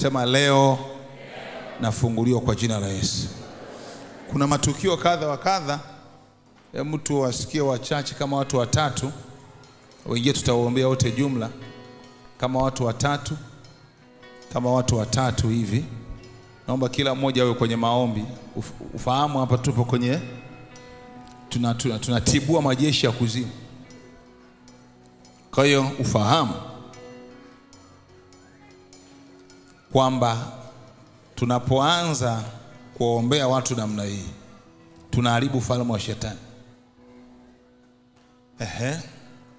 Sema leo nafunguliwa kwa jina la Yesu. Kuna matukio kadha wa kadha, ya mtu wasikie wachache kama watu watatu, wengine tutawaombea wote jumla kama watu watatu, kama watu watatu hivi. Naomba kila mmoja awe kwenye maombi. Uf, ufahamu hapa tupo kwenye tunatibua tuna, tuna majeshi ya kuzimu. Kwa hiyo ufahamu kwamba tunapoanza kuwaombea watu namna hii tunaharibu ufalme wa shetani. Ehe.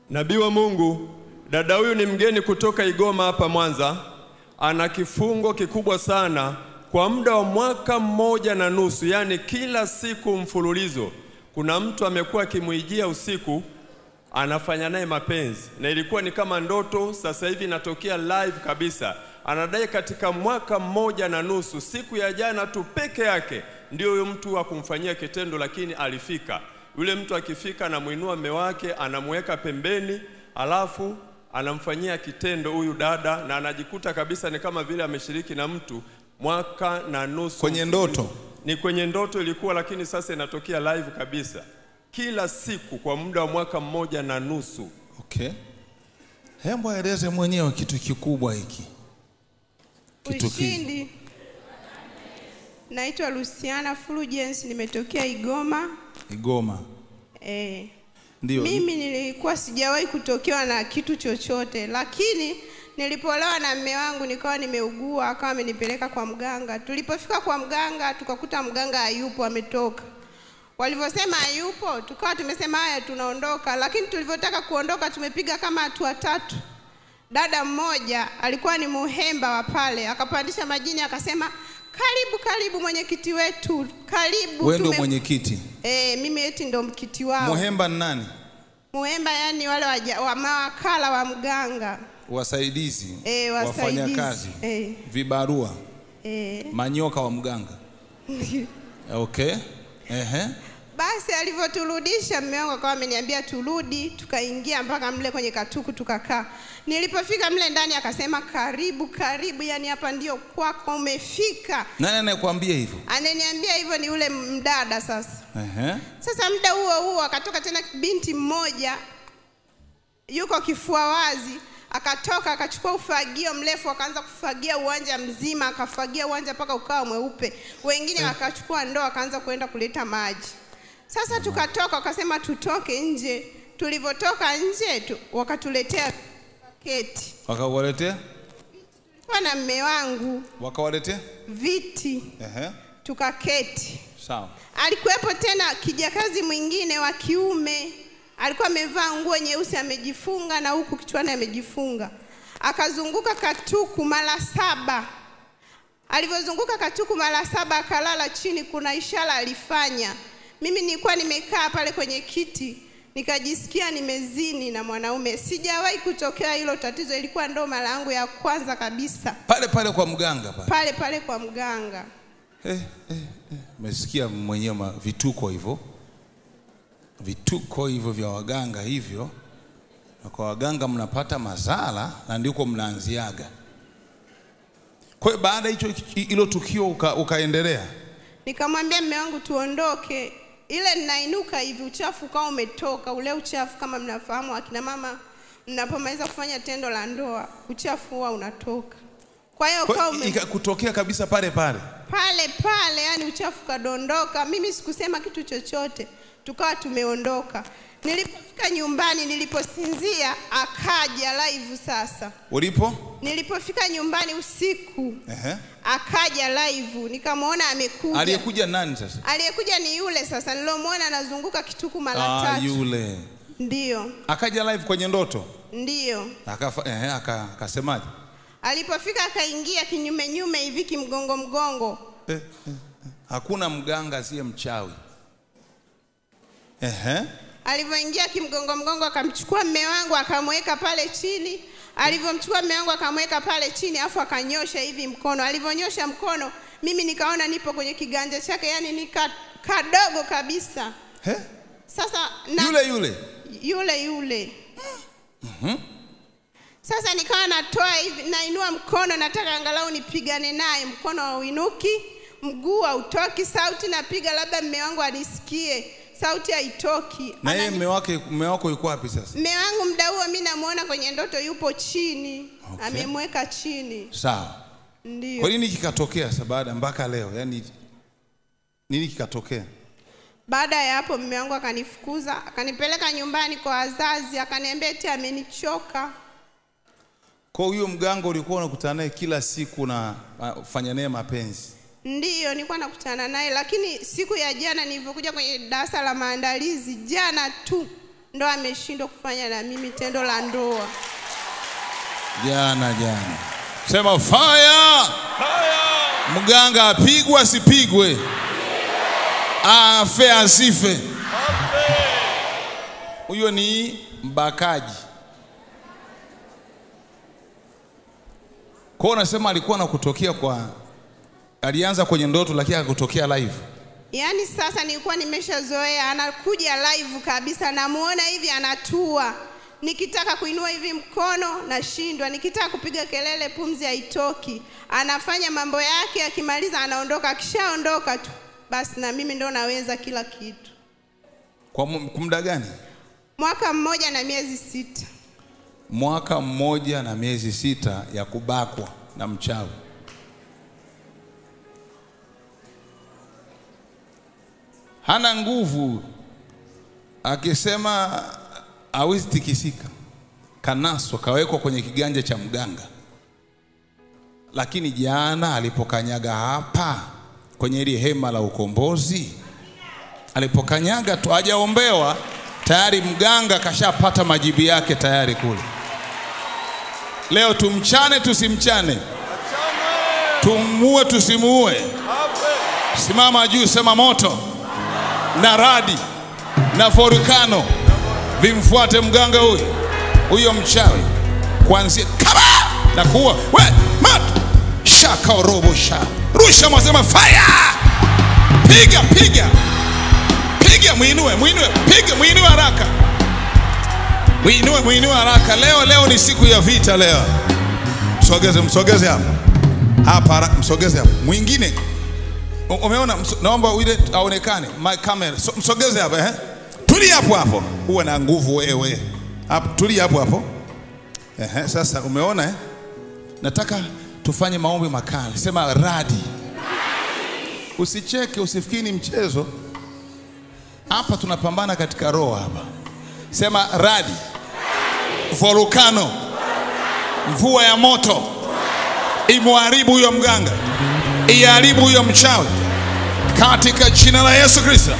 Nabii wa Mungu, dada huyu ni mgeni kutoka Igoma hapa Mwanza, ana kifungo kikubwa sana kwa muda wa mwaka mmoja na nusu, yaani kila siku mfululizo. Kuna mtu amekuwa akimwijia usiku, anafanya naye mapenzi na ilikuwa ni kama ndoto. Sasa hivi inatokea live kabisa. Anadai katika mwaka mmoja na nusu, siku ya jana tu peke yake ndio huyo mtu wa kumfanyia kitendo, lakini alifika. Yule mtu akifika, anamwinua mme wake, anamweka pembeni, alafu anamfanyia kitendo huyu dada, na anajikuta kabisa ni kama vile ameshiriki na mtu mwaka na nusu Kwenye ndoto ni kwenye ndoto ilikuwa, lakini sasa inatokea live kabisa kila siku kwa muda wa mwaka mmoja na nusu. okay. Hembo aeleze mwenyewe kitu kikubwa hiki. Kitu kishindi. Naitwa Luciana Fulgence, nimetokea Igoma. Igoma Eh, Ndiyo. mimi nilikuwa sijawahi kutokewa na kitu chochote, lakini nilipolewa na mme wangu nikawa nimeugua, akawa amenipeleka kwa mganga. Tulipofika kwa mganga tukakuta mganga hayupo, ametoka. Walivyosema hayupo, tukawa tumesema haya, tunaondoka. Lakini tulivyotaka kuondoka, tumepiga kama hatua tatu. Dada mmoja alikuwa ni muhemba wa pale, akapandisha majini, akasema karibu, karibu mwenyekiti wetu, karibu. wewe ndio mwenyekiti. Eh, mimi eti ndo mkiti wao. Muhemba ni nani? Muhemba yani wale waja, wa mawakala wa mganga Wasaidizi, Eh, wasaidizi. wafanyakazi, Eh. vibarua, eh. manyoka wa mganga. Okay. Ehe. Basi alivyoturudisha mume wangu akawa ameniambia turudi, tukaingia mpaka mle kwenye katuku tukakaa. Nilipofika mle ndani akasema karibu, karibu, yani hapa ndio kwako umefika. Nani anayekwambia hivyo? Ananiambia hivyo ni ule mdada sasa. Ehe. Sasa muda huo huo akatoka tena binti mmoja yuko kifua wazi, akatoka akachukua ufagio mrefu akaanza kufagia uwanja mzima, akafagia uwanja mpaka ukawa mweupe. Wengine wakachukua ndoo akaanza kuenda kuleta maji. Sasa tukatoka, wakasema tutoke nje. Tulivyotoka nje tu, wakatuletea keti Wakawaletea? kwa na mme wangu Wakawaletea? viti, Ehe. tukaketi. Sawa. Alikuwepo tena kijakazi mwingine wa kiume, alikuwa amevaa nguo nyeusi amejifunga na huku kichwani amejifunga, akazunguka katuku mara saba. Alivyozunguka katuku mara saba, akalala chini. Kuna ishara alifanya. Mimi nilikuwa nimekaa pale kwenye kiti, nikajisikia nimezini na mwanaume. Sijawahi kutokea hilo tatizo, ilikuwa ndo mara yangu ya kwanza kabisa, Pale pale kwa mganga pale. pale pale kwa mganga. Eh, eh, eh. Umesikia mwenyewe ma- vituko hivyo, vituko hivyo vya waganga hivyo, na kwa waganga mnapata mazala na ndiko mnaanziaga. Kwa hiyo baada hicho hilo tukio uka, ukaendelea Nikamwambia mme wangu tuondoke. Ile ninainuka hivi, uchafu ukawa umetoka. Ule uchafu kama mnafahamu, akina mama mnapomaliza kufanya tendo la ndoa, uchafu huwa unatoka. Kwa hiyo Kwa ume... kutokea kabisa pale pale. pale pale, yani uchafu kadondoka. Mimi sikusema kitu chochote, tukawa tumeondoka. Nilipofika nyumbani, niliposinzia, akaja live sasa. Ulipo? Nilipofika nyumbani usiku, Ehe. akaja live, nikamwona amekuja. Aliyekuja nani sasa? Aliyekuja ni yule sasa nilomwona anazunguka kituku mara Ah, tatu. yule. Ndiyo, Akaja live kwenye ndoto. ndiyo. Akafa, ehe, aka, akasemaje? Alipofika akaingia kinyume nyume hivi kimgongo mgongo. Eh, eh, eh. Hakuna mganga asiye mchawi. Ehe. Alivyoingia kimgongo mgongo akamchukua mme wangu akamweka pale chini. Alivyomchukua mume wangu akamweka pale chini afu akanyosha hivi mkono. Alivyonyosha mkono mimi nikaona nipo kwenye kiganja chake, yani ni ka, kadogo kabisa. He? Sasa na, Yule yule. yule yule Sasa nikawa natoa hivi, nainua mkono, nataka angalau nipigane naye, mkono hauinuki, mguu hautoki, sauti napiga, labda mme wangu anisikie, sauti haitoki. Na yeye mme wake mme wako yuko wapi sasa? Mme wangu muda huo mimi namuona kwenye ndoto yupo chini, Okay. amemweka chini. Sawa. Ndio. Kwa nini kikatokea sasa baada mpaka leo? yani nini kikatokea? Baada ya hapo mume wangu akanifukuza, akanipeleka nyumbani kwa wazazi, akaniambia eti amenichoka. Kwa huyo mganga ulikuwa unakutana naye kila siku na fanya naye mapenzi. Ndiyo, nilikuwa nakutana naye, lakini siku ya jana nilivyokuja kwenye darasa la maandalizi, jana tu ndo ameshindwa kufanya na mimi tendo la ndoa. Jana jana. Sema fire! fire. Mganga apigwe asipigwe. Afe asife. Huyo ni mbakaji. Kwa unasema alikuwa na kutokea kwa alianza kwenye ndoto lakini akakutokea live. Yaani sasa nilikuwa nimeshazoea, anakuja live kabisa, namuona hivi anatua, nikitaka kuinua hivi mkono nashindwa, nikitaka kupiga kelele pumzi haitoki. Anafanya mambo yake, akimaliza anaondoka, akishaondoka tu basi na mimi ndo naweza kila kitu. Kwa mu- muda gani? Mwaka mmoja na miezi sita. Mwaka mmoja na miezi sita ya kubakwa na mchawi. Hana nguvu, akisema hawezi tikisika, kanaswa, kawekwa kwenye kiganja cha mganga. Lakini jana alipokanyaga hapa kwenye ile hema la ukombozi, alipokanyaga tu hajaombewa tayari, mganga kashapata majibu yake tayari kule. Leo tumchane tusimchane, tumuue tusimuue, simama juu, sema moto na radi na volkano vimfuate mganga huyo huyo mchawi. Kuanzia kama na kuua. We mat! Shaka robo sha rusha mwasema fire! Piga piga. Piga mwinue mwinue. Piga mwinue haraka. Mwinue mwinue haraka. Leo leo ni siku ya vita leo. Msogeze msogeze hapa hapa msogeze hapa mwingine umeona naomba ile aonekane my camera so, msogeze hapa eh tulia hapo hapo uwe na nguvu wewe hapo tulia hapo hapo eh, sasa umeona eh? Nataka tufanye maombi makali. Sema radi. Usicheke, usifikiri ni mchezo. Hapa tunapambana katika roho hapa. Sema radi. Volkano. Mvua ya moto. imwharibu huyo mganga. Iharibu huyo mchawi. Katika jina la Yesu Kristo.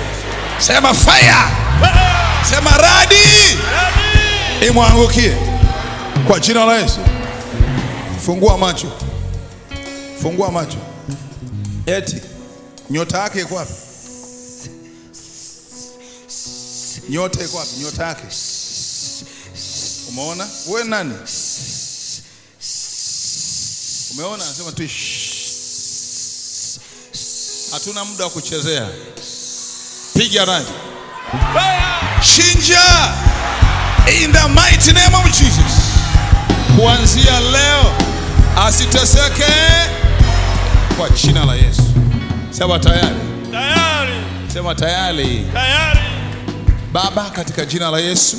Sema fire. Sema radi. Imwangukie kwa jina la Yesu. Fungua macho, fungua macho. Eti nyota yake iko wapi? Nyota iko wapi? Nyota yake umeona? Wewe nani? Umeona? Anasema tu. Hatuna muda wa kuchezea. Piga rangi. chinja in the mighty name of Jesus kuanzia leo asiteseke kwa jina la Yesu. Sema tayari, Tayari, sema tayari. tayari. Baba, katika jina la Yesu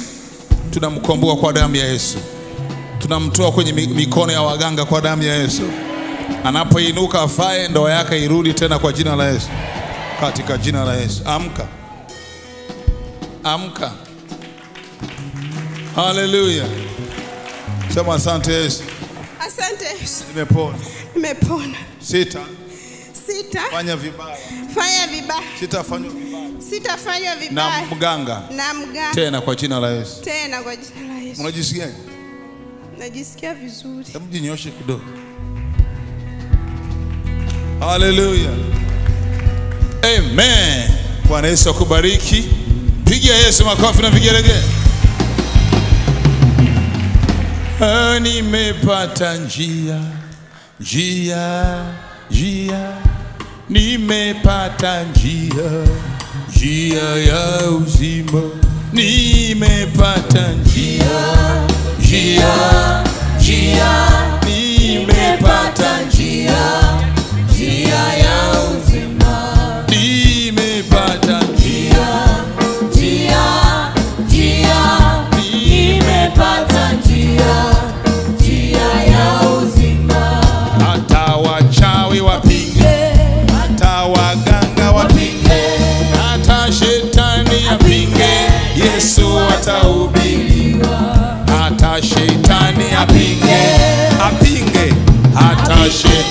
tunamkomboa kwa damu ya Yesu, tunamtoa kwenye mikono ya waganga kwa damu ya Yesu. Anapoinuka afae, ndoa yake irudi tena kwa jina la Yesu, katika jina la Yesu. Amka, amka. Haleluya, sema asante Yesu, Asante Yesu, nimepona. nimepona. Sita Sita fanya vibaya, fanya vibaya, sitafanywa vibaya sitafanywa na vibaya mganga na mganga tena kwa jina la Yesu. tena kwa jina la Yesu. Unajisikiaje? Najisikia vizuri. Hebu jinyoshe kidogo. Haleluya, amen. Bwana Yesu akubariki. Pigia Yesu makofi na vigeregee ah, Nimepata njia, njia, njia, nimepata njia, njia ya uzima, nimepata njia, njia, njia, nimepata njia, njia.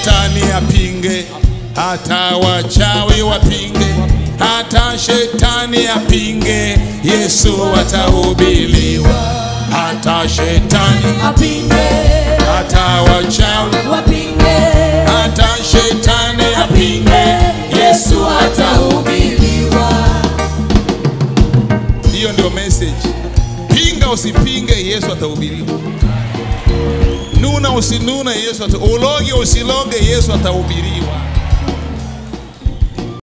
shetani apinge, hata wachawi wapinge, hata shetani apinge, Yesu atahubiliwa, hata shetani apinge. usinune Yesu, ulogi usilonge Yesu atahubiriwa.